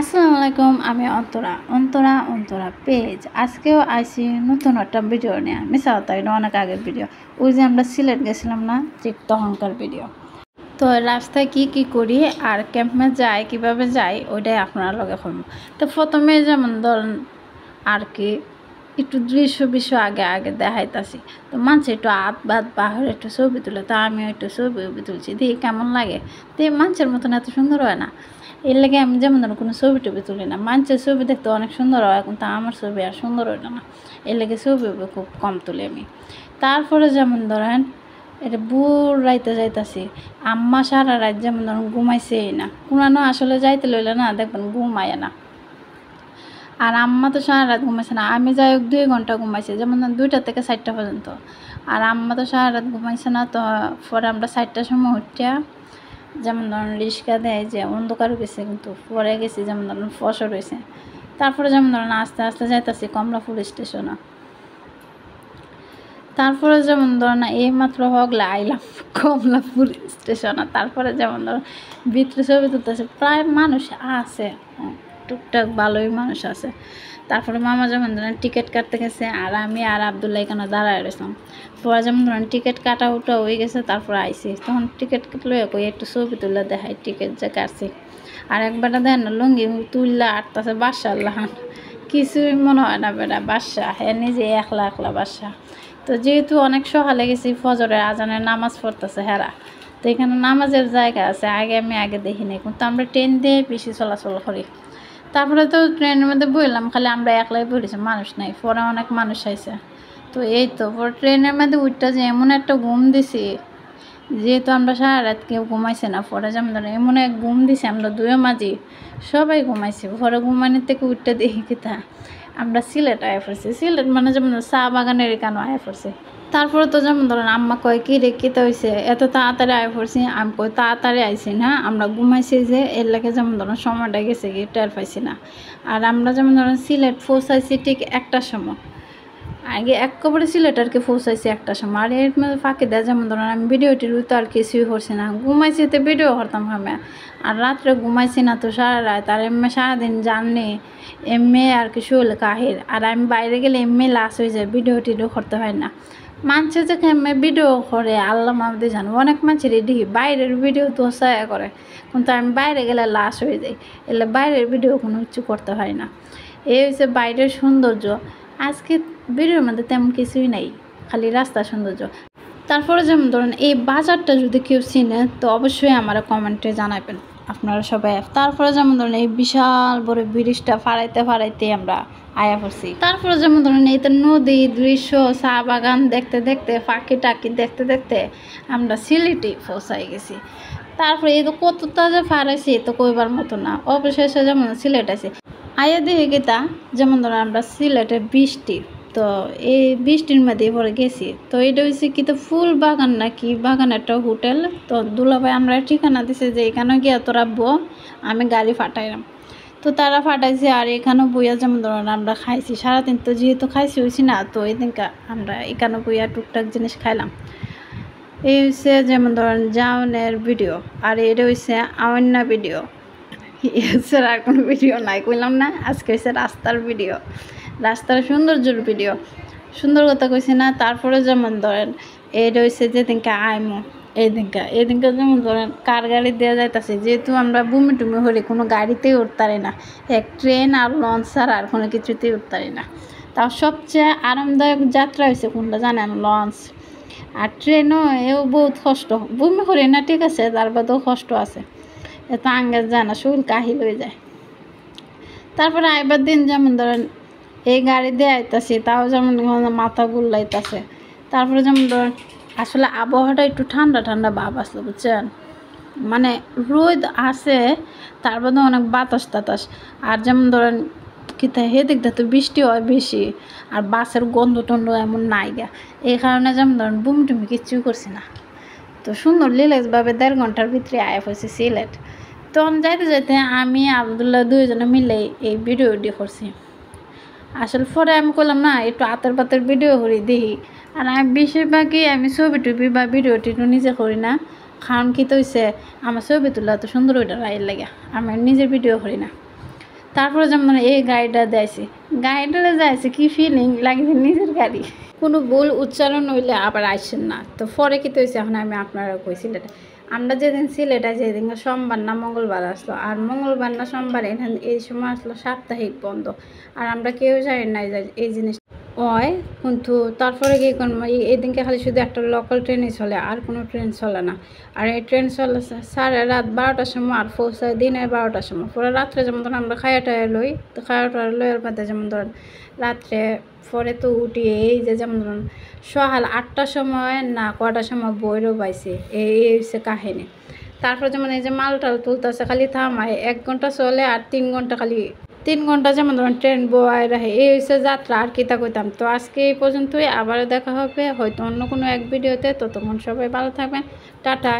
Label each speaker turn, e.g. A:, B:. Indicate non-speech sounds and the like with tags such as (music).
A: আসসালামু আলাইকুম, আমি অন্তরা অন্তরা অন্তরা পেজ। আজকেও আইসি নতুন একটা ভিডিও নিয়ে মিশা হতো অনেক আগের ভিডিও। ওই যে আমরা সিলেট গেছিলাম না, ঠিক তখনকার ভিডিও। তো রাস্তায় কি কি করি, আর ক্যাম্পে যাই, কীভাবে যাই, ওইটাই আপনারা লগে শুনব তো প্রথমে যেমন ধরেন, আর কি, একটু দৃশ্য বিশ্ব আগে আগে দেখাইতাছি। তো মানুষ একটু হাত বাদ বাহির একটু ছবি তুলে, তো আমিও একটু ছবি তুলছি দিয়ে কেমন লাগে। তো মানুষের মতন এত সুন্দর হয় না। এর লাগে আমি যেমন ধরুন কোনো ছবি টবি তুলি না, মানুষের ছবি দেখতে অনেক সুন্দর হয় কিন্তু আমার ছবি আর সুন্দর হয় না। এর লাগে ছবি খুব কম তুলি আমি। তারপরে যেমন ধরেন, এটা বুড় রাইতে যাইতাছি, আম্মা সারা রাত যেমন ধরুন ঘুমাইছেই না। কোনো আসলে যাইতে লইলে না দেখবেন ঘুমায় না। আর আম্মা তো সারা রাত ঘুমাইছে না, আমি যাই হোক দুই ঘণ্টা ঘুমাইছি, যেমন ধরুন দুইটা থেকে চারটা পর্যন্ত। আর আম্মা তো সারা রাত ঘুমাইছে না, তো পরে আমরা চারটার সময় উঠিয়া যেমন ধরুন রিক্সা দেয় যে অন্ধকার গেছে কিন্তু পরে গেছি যেমন ধরুন ফসল রয়েছে তারপরে যেমন ধরুন আস্তে আস্তে যাইতাছি কমলাপুর স্টেশনে তারপরে যেমন ধরুন এই মাত্র হগলে আইলাম (laughs) কমলাপুর স্টেশনে তারপরে যেমন ধরুন ভিতরে ছবি তুলতেছে, প্রায় মানুষ আছে টুকটাক ভালোই মানুষ আছে। তারপরে মামা যেমন ধরেন টিকিট কাটতে গেছে, আর আমি আর আবদুল্লাহ এখানে দাঁড়ায় রয়েছিলাম পরে যেমন ধরেন টিকিট কাটা উঠা হয়ে গেছে, তারপরে আইসি তখন টিকিট কাটলো কই একটু ছবি তুলে দেখাই টিকিট যে কাটছি। আর একবারটা দেন না, লুঙ্গি তুললে আটতাছে বাসা আল্লাহ কিছুই মনে হয় না বেটা বাসা হ্যাঁ নিজে একলা একলা বাসা তো যেহেতু অনেক সকালে গেছি, ফজরের আজানের নামাজ পড়তেছে হেরা। তো এখানে নামাজের জায়গা আছে, আগে আমি আগে দেখিনি কিন্তু আমরা ট্রেন দিয়ে বেশি চলাচল করি। তারপরে তো ট্রেনের মধ্যে বললাম, খালি আমরা একলাই বলেছি মানুষ নাই, পরে অনেক মানুষ আইসে তো এই তো ট্রেনের মধ্যে উঠটা যে এমন একটা ঘুম দিছি যেহেতু আমরা সারা রাত কেউ ঘুমাইছে না পরে ধরেন এমন এক ঘুম দিছি, আমরা দুয়ে মাঝি সবাই ঘুমাইছি পরে ঘুমানোর থেকে উঠটা দেখি কিতা আমরা সিলেট আয়া পড়ছি। সিলেট মানে যেমন চা বাগানের এখানে আয়া পড়ছি। তারপরে তো যেমন ধরেন আম্মা কয়, কি রে কিতে হয়েছে এত তাড়াতাড়ি আয় পড়ছি। আমি কই, তাড়াতাড়ি আইছি না, আমরা ঘুমাইছি যে এর লাগে যেমন ধরেন সময়টা গেছে কি টের পাইছি না। আর আমরা যেমন ধরেন সিলেট পৌঁছাইছি ঠিক একটার সময়। আগে একেবারে সিলেট আর কি পৌঁছাইছি একটা সময়। আর এর মধ্যে ফাঁকি দেয়, যেমন ধরেন আমি ভিডিওটি তো আর কিছুই করছি না। ঘুমাইছি তো ভিডিও করতাম আমি। আর রাত্রে ঘুমাইছি না তো সারা রাত। আর এমনি সারাদিন জাননি এমনি আর কি শুল কাহির। আর আমি বাইরে গেলে এমনি লাস হয়ে যায় ভিডিও টিডিও করতে হয় না। মানুষে যে এমনি ভিডিও করে, আল্লাহ মামদি জানো। অনেক মানুষের দেখি বাইরের ভিডিও তো সহায় করে। কিন্তু আমি বাইরে গেলে লাশ হয়ে যাই এলে বাইরের ভিডিও কোনো কিছু করতে হয় না। এই হচ্ছে বাইরের সৌন্দর্য। আজকে ভিডিওর মধ্যে তেমন কিছুই নাই, খালি রাস্তা সৌন্দর্য। তারপরে যেমন ধরুন, এই বাজারটা যদি কেউ চিনে, তো অবশ্যই আমার কমেন্টে জানাবেন। আপনারা সবাই, তারপরে যেমন ধরুন, এই বিশাল বড় ব্রিজটা ফাড়াইতে ফাড়াইতে আমরা আয়া পড়ছি। তারপরে যেমন ধরুন, এই তো নদী দৃশ্য, চা বাগান দেখতে দেখতে পাখি টাকি দেখতে দেখতে আমরা সিলেটে পৌঁছাই গেছি। তারপরে এই তো কতটা যে ফাড়াইছি তো কইবার মতো না। অবশেষে যেমন সিলেট আছে আয়া দেখি গীতা যেমন ধরুন আমরা সিলেটে বৃষ্টি, তো এই বৃষ্টির মধ্যে পরে গেছি। তো এটা হচ্ছে কি তো ফুল বাগান নাকি? বাগান একটা হোটেল। তো দুলাভাই আমরা ঠিকানা দিছে যে এখানে গিয়ে তোরা বো, আমি গাড়ি ফাটাইলাম। তো তারা ফাটাইছে আর এখানেও বইয়া যেমন ধরেন আমরা খাইছি। সারাদিন তো যেহেতু খাইছি হয়েছি না, তো এই দিনকা আমরা এখানে বইয়া টুকটাক জিনিস খাইলাম। এই হচ্ছে যেমন ধরেন জাউনের ভিডিও, আর এটা হচ্ছে আওয়ান্না ভিডিও। (laughs) এছাড়া আর কোনো ভিডিও নাই, কইলাম না, আজকে হচ্ছে রাস্তার ভিডিও রাস্তার সৌন্দর্যর ভিডিও সুন্দর কথা কইছি না, তারপরে যেমন ধরেন এটা হচ্ছে যেদিনকে আইমো এই দিনকা এই দিনকা যেমন ধরেন, কার গাড়ি দেওয়া যাইতেছে, যেহেতু আমরা বুমি টুমি হলে কোনো গাড়িতেই উঠতারি না, এক ট্রেন আর লঞ্চ ছাড়া আর কোনো কিছুতেই উঠতারি না। তাও সবচেয়ে আরামদায়ক যাত্রা হয়েছে কোনটা জানেন? লঞ্চ আর ট্রেনও এও বহুত কষ্ট, বুমি করি না ঠিক আছে, তার বাদেও কষ্ট আছে। এত আঙ্গাজ যায় না শরীর কাহিল হয়ে যায়। তারপরে আইবার দিন যেমন ধরেন এই গাড়ি দিয়ে আইতাছি, তাও যেমন মাথা গুল্লাইতাছে। তারপরে যেমন ধরেন আসলে আবহাওয়াটা একটু ঠান্ডা ঠান্ডা ভাব আসলো বুঝছেন? মানে রোদ আসে তার মধ্যে অনেক বাতাস টাতাস আর যেমন ধরেন কিতা হে দেখতে তো বৃষ্টি হয় বেশি, আর বাসের গন্ধ টন্ধ এমন নাই গা। এই কারণে যেমন ধরেন বুম টুমি কিচ্ছুই করছি না। তো সুন্দর লিলেক্সভাবে দেড় ঘণ্টার ভিতরে আয়া হয়েছে সিলেট। তখন যাইতে যাইতে আমি আবদুল্লাহ দুইজনে মিলে এই ভিডিওটি করছি। আসলে পরে আমি করলাম না, একটু আতের পাতের ভিডিও করি, দেখি। আর আমি বেশিরভাগই আমি ছবি টুবি বা ভিডিও টিডিও নিজে করি না, কারণ কি তো হয়েছে আমার ছবি তোলা তো সুন্দর ওইটা রায়ের লাগে, আমি নিজের ভিডিও করি না। তারপরে যেমন এই গাড়িটা যাইছি গাড়িটা যাইছে, কি ফিলিং লাগছে নিজের গাড়ি। কোনো ভুল উচ্চারণ হইলে আবার আসেন না। তো পরে কি তো হয়েছে এখন আমি আপনারা কই সিলেটে আমরা যেদিন সিলেট আছি সেদিন সোমবার না মঙ্গলবার আসলো। আর মঙ্গলবার না সোমবার এখানে এই সময় আসলো সাপ্তাহিক বন্ধ। আর আমরা কেউ জানি না এই জিনিস হয়, কিন্তু তারপরে কি করব? এই- এই দিনকে খালি শুধু একটা লোকাল ট্রেনই চলে, আর কোনো ট্রেন চলে না। আর এই ট্রেন চলে সাড়ে রাত বারোটার সময় আর পৌঁছায় দিনের বারোটার সময়। পরে রাত্রে যেমন ধরেন আমরা খায়া টায়া লই, তো খায়া টায়া লইয়ের মধ্যে যেমন ধরেন রাত্রে পরে তো উঠি, এই যে যেমন ধরুন সকাল আটটার সময় না কটার সময় বইরও পাইছে এই এই হচ্ছে কাহিনী। তারপর যেমন এই যে মাল টাল তুলতেছে, খালি থামায়, এক ঘণ্টা চলে আর তিন ঘণ্টা খালি তিন ঘণ্টা যেমন ধরুন ট্রেন বয় রাখে, এই হচ্ছে যাত্রা, আর কিতা কইতাম। তো আজকে এই পর্যন্তই, আবারও দেখা হবে, হয়তো অন্য কোনো এক ভিডিওতে। তো তখন সবাই ভালো থাকবেন। টাটা।